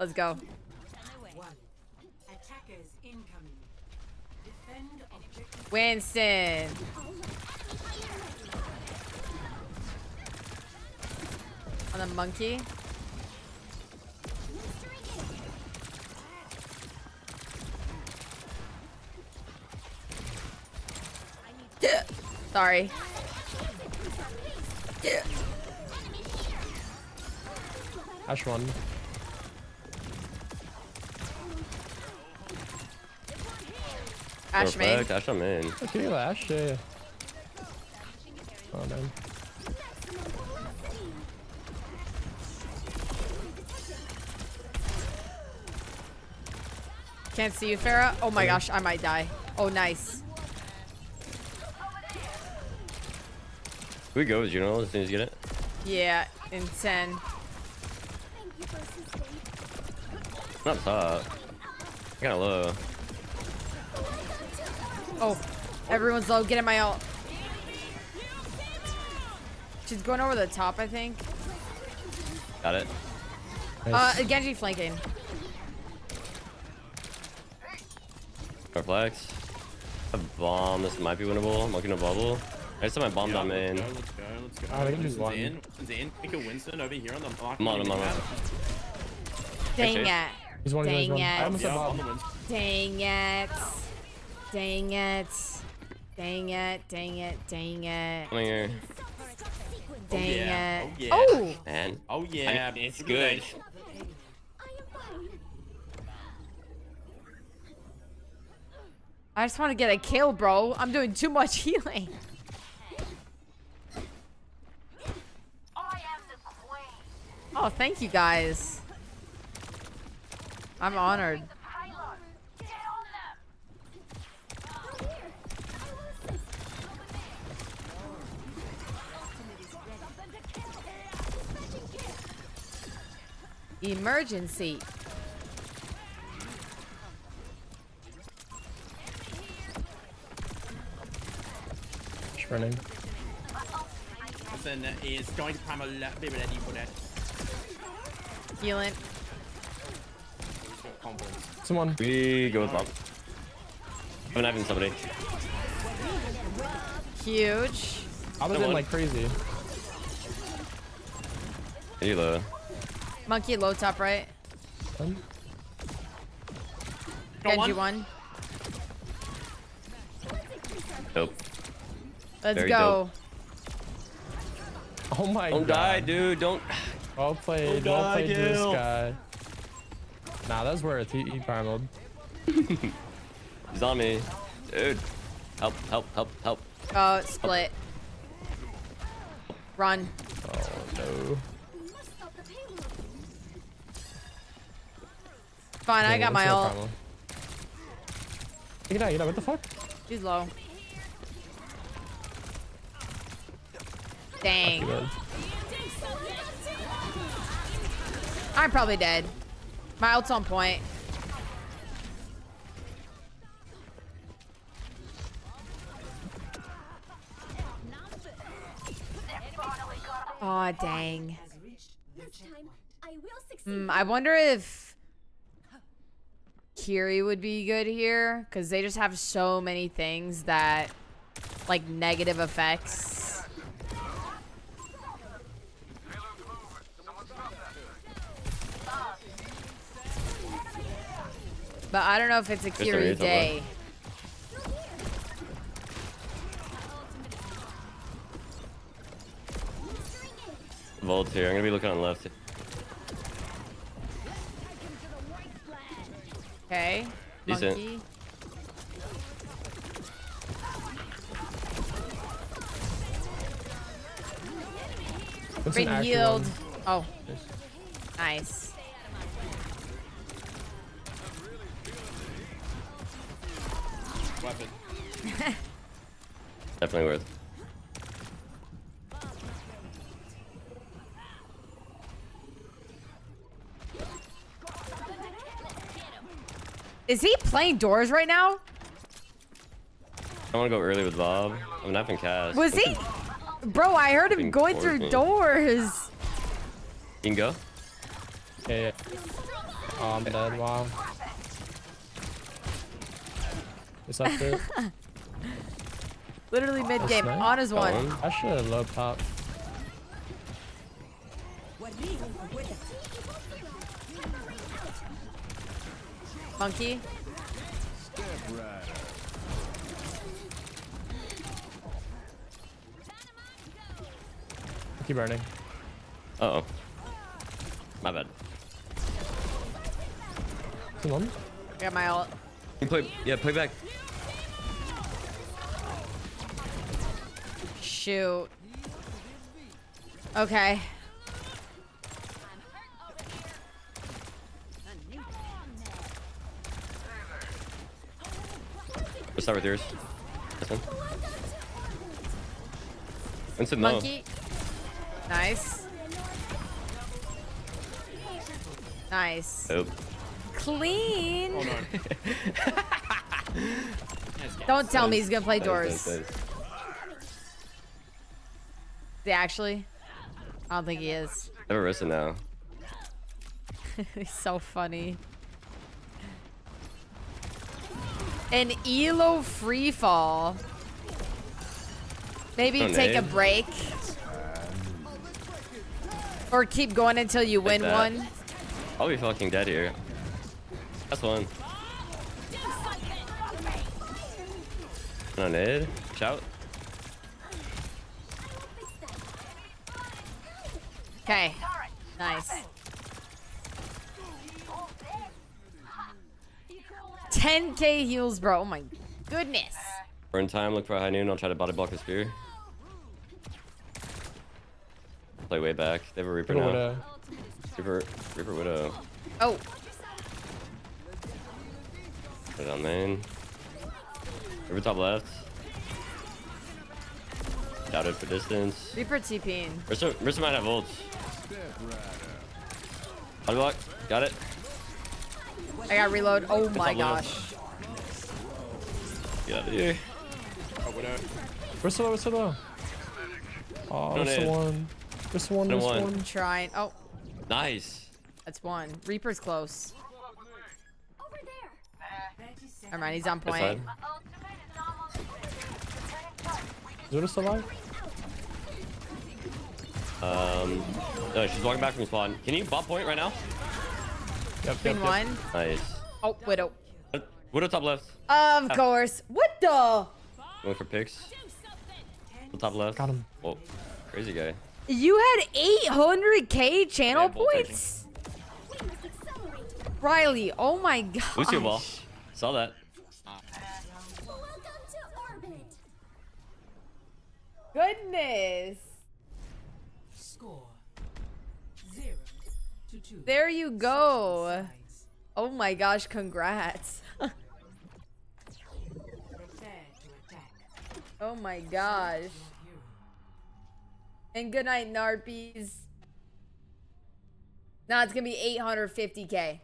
Let's go. One. Attackers incoming. Defend objective. Winston. On the monkey. Sorry. Ashe one. Ashe main. Perfect. Ashe I'm in. Okay, Ashe. Yeah. yeah. Oh man. Can't see you, Pharah. Oh my gosh, I might die. Oh, nice. We go with Juno as soon as you get it. Yeah, in 10. Not top. Kind of low. Oh, everyone's low. Get in my ult. She's going over the top, I think. Got it. Uh, Genji flanking. Our flex. A bomb. This might be winnable. I'm looking a bubble. I just set my bomb down main. Let's go, let's go. Oh, they can do Winston's one. in. Winston's in. Pick a Winston over here on the block. I'm on, I'm on, I'm on. Dang it. He's one. He's Dang one. I it. almost Yeah, said I'm on Bob. the Winston. Dang it. Dang it. Dang it. Dang it. Dang it. Coming here. Dang oh, yeah. it. Oh, yeah. Oh! Man. Oh yeah, I mean, it's good. I just want to get a kill, bro. I'm doing too much healing. Oh, thank you guys. I'm honored. Emergency. Ashe running. Winston uh, is going to come a lot. Be ready for that. Healing. He's got confidence. Someone. We go with bomb. I'm having somebody. Huge. I was in Someone. like crazy. Any low. Monkey low top right. Got Genji one. one. Nope. Let's Very go. Oh my Don't god. die, dude. Don't. Well played. Don't well die, played, this guy. Nah, that was worth. He, he primaled. He's on me. Dude. Help, help, help, help. Oh, split. Run. Oh no. Fine, I got my let's not ult. primal. Get out, get out. What the fuck? She's low. Dang. I'm probably dead. My ult's on point. Aw, dang. Has reached the checkpoint. I will succeed. Hmm, I wonder if Kiri would be good here because they just have so many things that like negative effects. But I don't know if it's a Kiri day. Volt's here. I'm gonna be looking on left. Okay. Decent. Monkey. What's an Been one? Oh. Nice. Weapon. Definitely worth. Is he playing doors right now? I want to go early with Bob. I'm not in cast. Was he? Bro, I heard him going through me. doors. You can go. Yeah, yeah. Oh, I'm dead. Wow. Is that it? Literally mid game. nice. On his one. I should have low pop. Monkey. Keep burning. Uh oh. My bad. Come on. I got my ult. You Play, yeah, play back. Shoot. Okay. We'll start with yours. This one. Winston, no. Monkey. Nice. Nice. Nope. Clean. No. Yes, guys. Don't tell me he's gonna play Nice, doors. nice, nice. Is he actually? I don't think he is. I have a Rissa now. He's so funny. An Elo free fall. Maybe Oh, take a break. Or keep going until you win that. one. I'll be fucking dead here. That's one. On nade. Shout. Okay. Nice. 10k heals, bro. Oh my goodness. We're in time. Look for a high noon. I'll try to body block a spear. Play way back. They have a Reaper Go now. with Reaper, Reaper Widow. Oh, Put it on main. Reaper top left. Doubted for distance. Reaper TPing. Rissa, Rissa might have ults. Body block. Got it. I got reload. Oh my gosh. Get out of here. Oh, widow. Where's the low? Where's the low? Oh, No where's the nade. one? Where's the one? No Where's the one. one? Trying. Oh, Nice. that's one. Reaper's close. Over there. Never mind, he's on point. side. Is it still alive? Um, no, she's walking back from spawn. Can you bot point right now? Yep, yep, Queen yep. one. Nice. Oh, Widow. Uh, Widow top left. Of course. What the? Going for picks. Top left. Got him. Oh, crazy guy. You had 800k channel Yeah, points? We must accelerate. Riley, oh my god. Who's your ball. Saw that. Welcome to orbit. Goodness. There you go. Oh my gosh, congrats. Prepare to attack. oh my gosh. And good night, Narpies. Now it's gonna be 850k.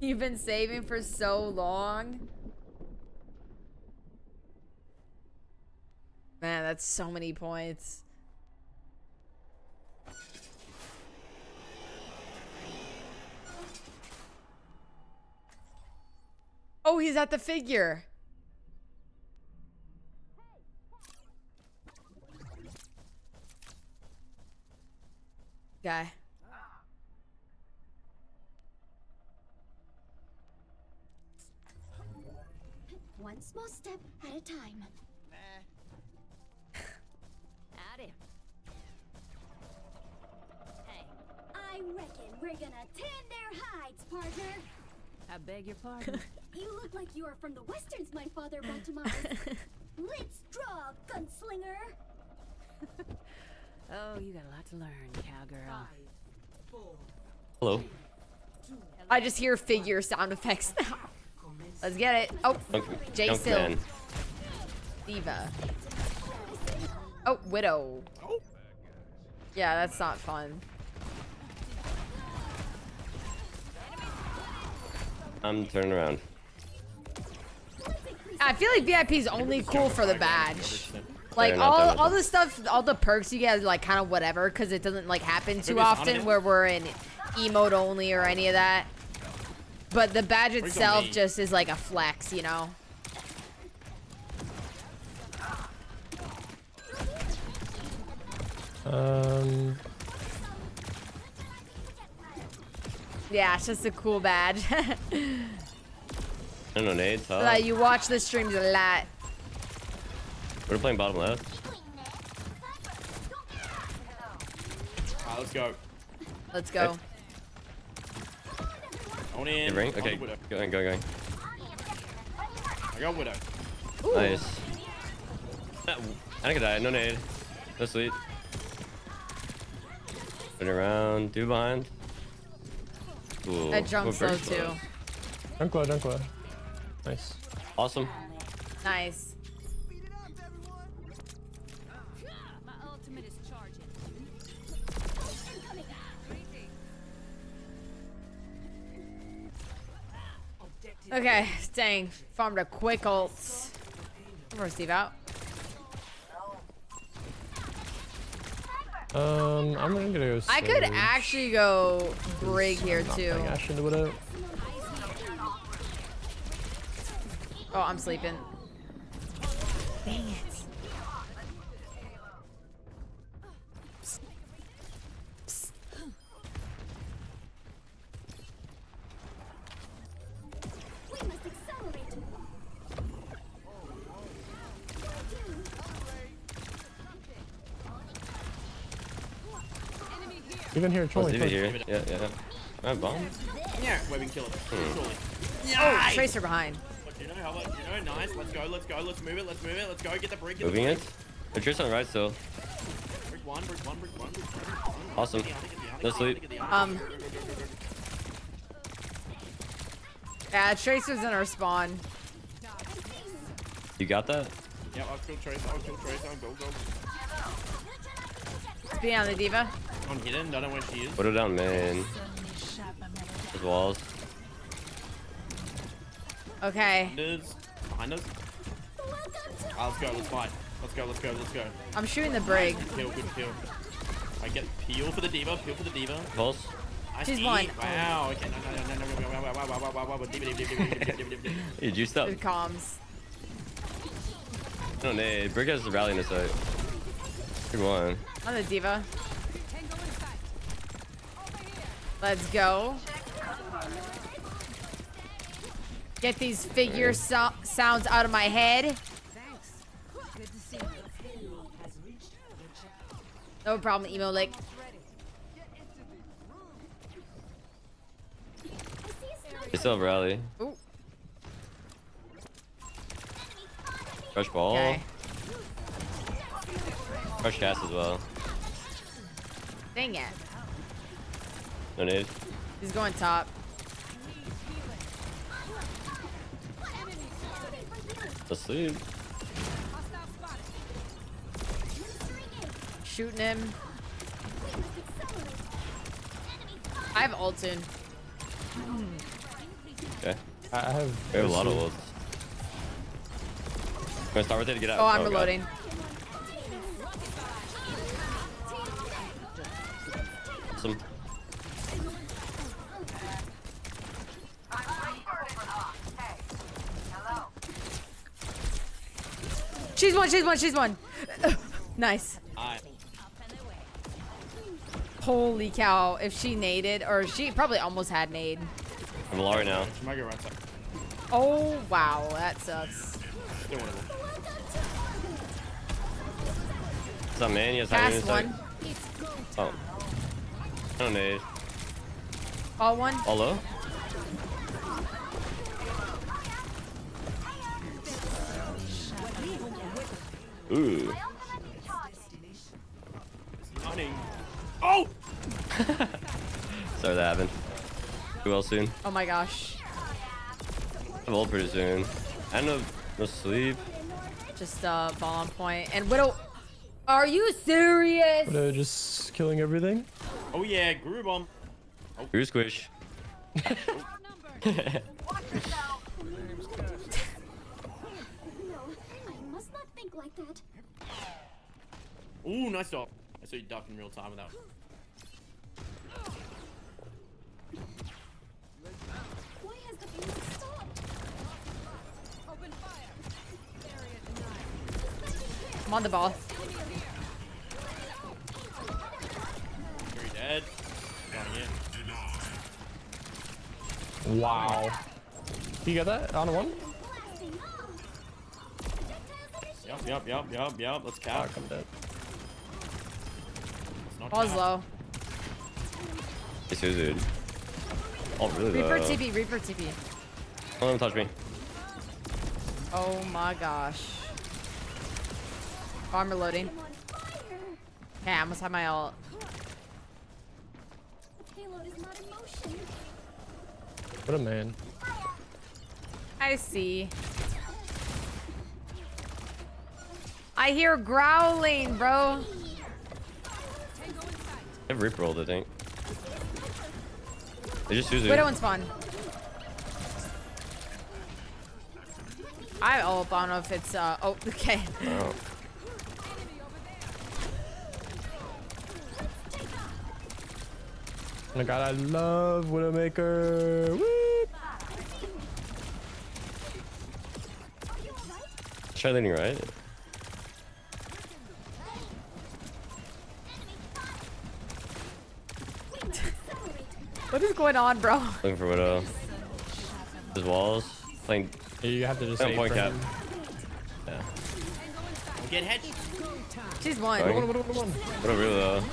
You've been saving for so long. Man, that's so many points. Oh, he's at the figure. Guy. One small step at a time. Howdy. Hey, I reckon we're gonna tan their hides, partner. I beg your pardon. You look like you are from the westerns my father brought to Mars. Let's draw, gunslinger. oh, you got a lot to learn, cowgirl. Five, four, Hello. I just hear figure sound effects now. Let's get it. Oh, Dunk, Jay dunk D.Va. Oh, Widow. Yeah, that's not fun. Um, I'm turning around. I feel like VIP is only cool for the badge. Like They're all, all the stuff, all the perks you get, is, like kind of whatever, because it doesn't like happen too often where we're in emote only or any of that. But the badge itself just is like a flex, you know. Um, Yeah, it's just a cool badge. I don't nades, huh? like you watch the streams a lot. We're playing bottom left. Alright, let's go. Let's go. On in. Ring? Okay, Widow. going, going, going. I got Widow. Ooh. Nice. I think I died. No nade. No sleep. Turn around. Do behind. Ooh. That jump what slow burst too. was. dunk low, dunk low. Nice. Awesome. Nice. My ultimate is charging. Objective Okay, dang. Farmed a quick ult. First Steve out. Um, I'm gonna go. I could actually go Brig here too. playing Ashe into Widow. Oh, I'm sleeping. Dang it. We must accelerate. Even here, Let's trolling. Oh, leave it here. Yeah, yeah. I have bomb. Yeah, webbing killer. Surely. Oh, Tracer behind. Look, you know how, look, you know, nice. Let's go, let's go, let's move it, let's move it, let's go. Get the Brig. Get Moving the it. The Trace on the right still. Brig one, Brig one, Brig one, Brig one. Awesome. Get the honey, get the honey, No sleep. honey, get the honey. Um. Yeah, Tracer's in our spawn. You got that? Yeah, I'll kill Trace, I'll kill Trace, I'll go, go. Being on the D.Va. On hidden, don't know where she is. Put her down man. There's walls. Okay. There's behind us. Ah, let's go, let's fight. Let's go, let's go, let's go. I'm shooting the Brig. Good kill, good kill. I get peel for the D.Va, peel for the D.Va. Pulse. She's see. one. Wow, okay, no, no, no, no, no, no, wow, wow, wow, wow, wow, wow, wow, D.Va, D.Va, D.Va, D.Va, D.Va, D.Va, D.Va. Hey, juiced up. Good comms. No nade. Brig has the rally in his sight. Good one. On the D.Va. Let's go. Get these figure so sounds out of my head. No problem, emo lick. It's have rally. Ooh. Crush ball. Okay. Crush cast as well. Dang it. No nade. He's going top. Asleep. Shooting him. I have ult soon. Okay. I I have. We have a lot of Lucy. ults. Gonna start with it to get out. Oh, I'm God. reloading. Awesome. She's one, she's one, she's one. nice. Alright. Holy cow. If she naded, or she probably almost had nade. I'm low right now. She might go right side. Oh, wow. That sucks. Still winnable. What's up, man? You guys have Cast any one. insight? Oh. No nade. All one. All low? Ooh. Oh! Sorry that happened. Who else soon? Oh my gosh. I'm old pretty soon. I know no sleep. Just uh, ball on point. And Widow. Are you serious? Widow just killing everything. Oh yeah, Guru bomb. Who squish? like that. Ooh, nice dog. I saw you duck in real time without. Why has the music stopped? Open fire. Area denied. I'm on the ball. You're dead. Going in. Wow. You got that on a one? Projectiles Yup, yup, yup, yup, yup. Let's cap. Fuck, I'm dead. Let's not Ball's low. It's who's dude. Oh, really Reaper though. TP, Reaper TP. Don't let him touch me. Oh my gosh. I'm. I'm. Okay, I almost have my ult. The payload is not in motion. What a man. I see. I hear growling, bro. They have Reaper rolled, I think. They just use it. Widow and spawn. I oh, I don't know if it's uh oh okay. Oh. Oh my god, I love Widowmaker. Woo! Try leaning right. What is going on, bro? Looking for Widow. His walls. Playing. You have to just Playing say point cap. Yeah. Get hedged. She's one. Going. What a- what a- what a- What a real though.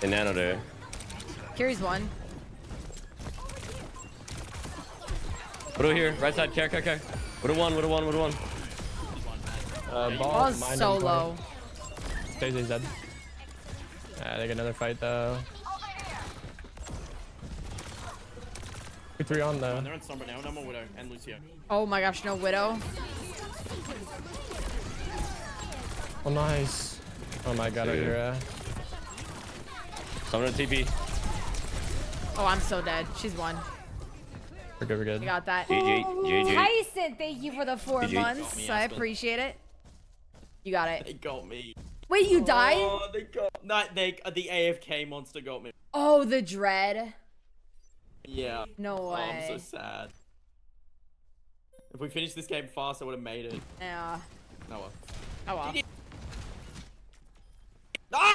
They nano there. Kiri's one. Widow here. Right side. Care, care, care. Widow one. Widow one. Widow one. Uh, ball, Ball's mine so and low. Daisy's dead. Ah, they get another fight though. Two, three on though. And they're on Sombra now. No more Widow and Lucio. Oh my gosh, no widow. Oh, nice. Oh my god, Dude. you're uh, Summon TP. Oh, I'm so dead. She's one. we're good, we're good. You got that. GG. GG. Tyson, thank you for the four GG. months. Me, I appreciate it. You got it. They it. got me. Wait, you died? Oh, they got. No, they. The AFK monster got me. Oh, the dread. Yeah. No Oh, I'm so sad. If we finished this game fast, I would have made it. Yeah. No well. Oh well. Ah!